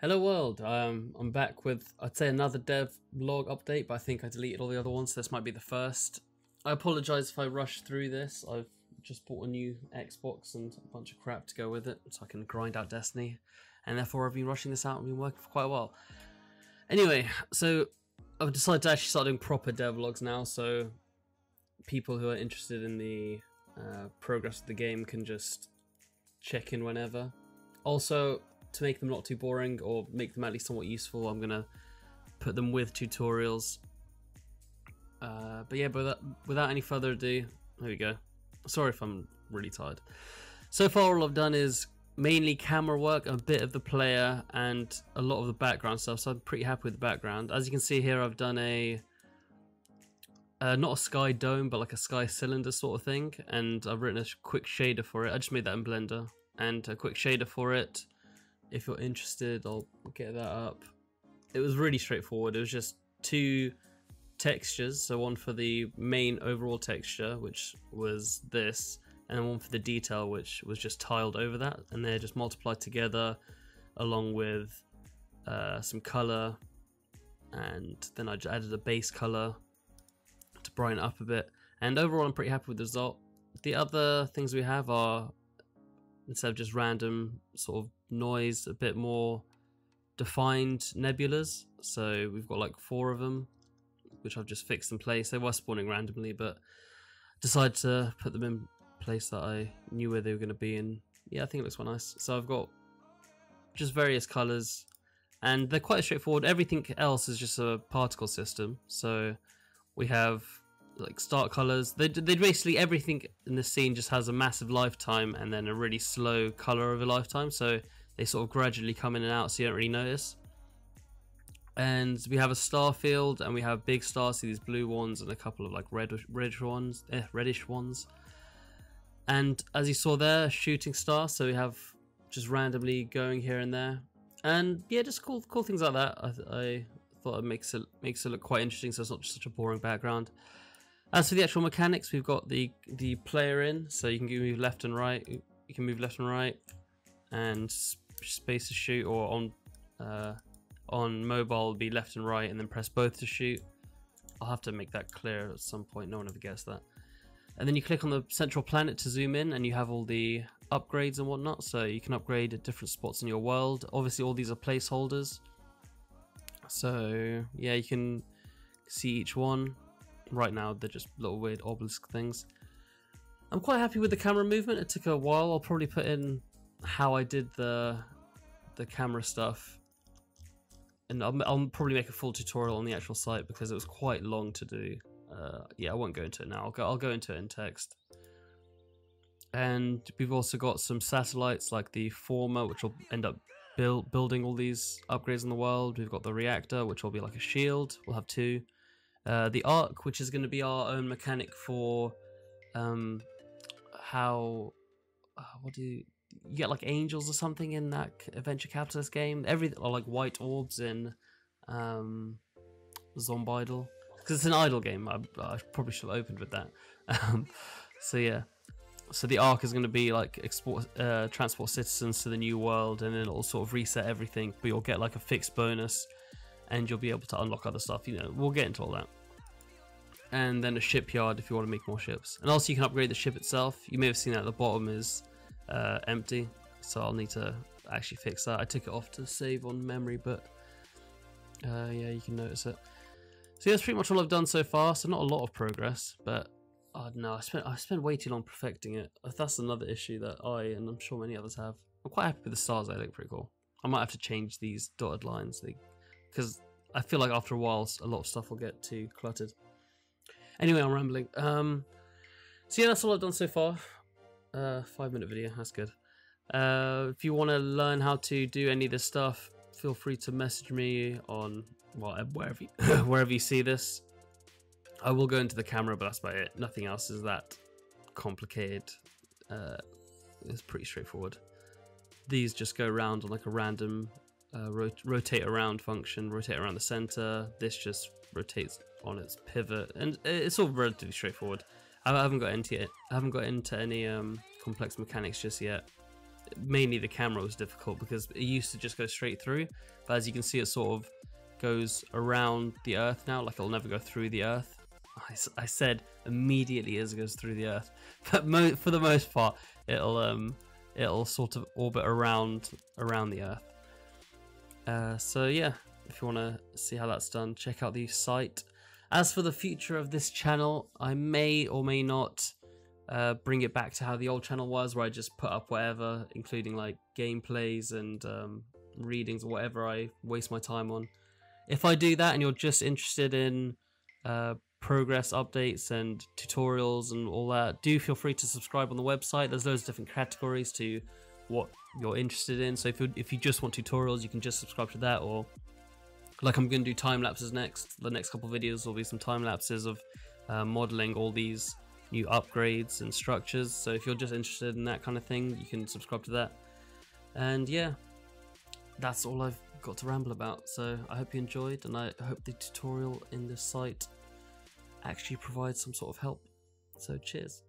Hello world, um, I'm back with, I'd say another dev log update, but I think I deleted all the other ones, so this might be the first. I apologise if I rush through this, I've just bought a new Xbox and a bunch of crap to go with it, so I can grind out Destiny, and therefore I've been rushing this out and been working for quite a while. Anyway, so I've decided to actually start doing proper dev logs now, so people who are interested in the uh, progress of the game can just check in whenever. Also, to make them not too boring or make them at least somewhat useful, I'm gonna put them with tutorials. Uh, but yeah, but without, without any further ado, there we go. Sorry if I'm really tired. So far, all I've done is mainly camera work, a bit of the player, and a lot of the background stuff. So I'm pretty happy with the background. As you can see here, I've done a uh, not a sky dome, but like a sky cylinder sort of thing, and I've written a quick shader for it. I just made that in Blender, and a quick shader for it if you're interested, I'll get that up. It was really straightforward. It was just two textures. So one for the main overall texture, which was this, and one for the detail, which was just tiled over that. And they're just multiplied together along with uh, some color. And then I just added a base color to brighten up a bit. And overall, I'm pretty happy with the result. The other things we have are instead of just random sort of noise, a bit more defined nebulas. So we've got like four of them, which I've just fixed in place. They were spawning randomly, but decided to put them in place that I knew where they were going to be. And yeah, I think it looks quite nice. So I've got just various colors and they're quite straightforward. Everything else is just a particle system. So we have like start colors. They they basically everything in the scene just has a massive lifetime and then a really slow color of a lifetime. So they sort of gradually come in and out, so you don't really notice. And we have a star field, and we have big stars. See these blue ones and a couple of like red reddish ones, eh, reddish ones. And as you saw there, shooting star. So we have just randomly going here and there, and yeah, just cool cool things like that. I, I thought it makes it makes it look quite interesting, so it's not just such a boring background. As for the actual mechanics, we've got the the player in, so you can move left and right. You can move left and right, and space to shoot, or on uh, on mobile be left and right, and then press both to shoot. I'll have to make that clear at some point. No one ever gets that. And then you click on the central planet to zoom in, and you have all the upgrades and whatnot. So you can upgrade at different spots in your world. Obviously, all these are placeholders. So yeah, you can see each one right now they're just little weird obelisk things. I'm quite happy with the camera movement. It took a while. I'll probably put in how I did the the camera stuff, and I'll, I'll probably make a full tutorial on the actual site because it was quite long to do. Uh, yeah, I won't go into it now. I'll go, I'll go into it in text. And we've also got some satellites like the Former, which will end up build, building all these upgrades in the world. We've got the reactor, which will be like a shield. We'll have two. Uh, the arc, which is going to be our own mechanic for um, how uh, what do you, you, get like angels or something in that adventure capitalist game? Everything or like white orbs in um, Idol because it's an idle game. I, I, probably should have opened with that. Um, so yeah, so the arc is going to be like export uh, transport citizens to the new world, and then it'll sort of reset everything. But you'll get like a fixed bonus and you'll be able to unlock other stuff. You know, we'll get into all that. And then a shipyard if you want to make more ships. And also you can upgrade the ship itself. You may have seen that at the bottom is uh, empty, so I'll need to actually fix that. I took it off to save on memory, but uh, yeah, you can notice it. So that's pretty much all I've done so far. So not a lot of progress, but oh know. I spent I spent way too long perfecting it. That's another issue that I and I'm sure many others have. I'm quite happy with the stars. They look pretty cool. I might have to change these dotted lines. They because I feel like after a while, a lot of stuff will get too cluttered. Anyway, I'm rambling. Um, so yeah, that's all I've done so far. Uh, five minute video, that's good. Uh, if you want to learn how to do any of this stuff, feel free to message me on well, wherever you, wherever you see this. I will go into the camera, but that's about it. Nothing else is that complicated. Uh, it's pretty straightforward. These just go around on like a random uh, rot rotate around function, rotate around the center. This just rotates on its pivot, and it's all relatively straightforward. I haven't got into it. I haven't got into any um, complex mechanics just yet. mainly the camera was difficult because it used to just go straight through, but as you can see, it sort of goes around the Earth now. Like it'll never go through the Earth. I, I said immediately as it goes through the Earth, but for the most part, it'll um it'll sort of orbit around around the Earth. Uh, so yeah, if you want to see how that's done, check out the site. As for the future of this channel, I may or may not uh, bring it back to how the old channel was, where I just put up whatever, including like gameplays and um, readings or whatever I waste my time on. If I do that and you're just interested in uh, progress updates and tutorials and all that, do feel free to subscribe on the website. There's loads of different categories to what you're interested in. So if you if you just want tutorials, you can just subscribe to that. Or like I'm going to do time lapses next. The next couple videos will be some time lapses of uh, modeling all these new upgrades and structures. So if you're just interested in that kind of thing, you can subscribe to that. And yeah, that's all I've got to ramble about. So I hope you enjoyed, and I hope the tutorial in this site actually provides some sort of help. So cheers.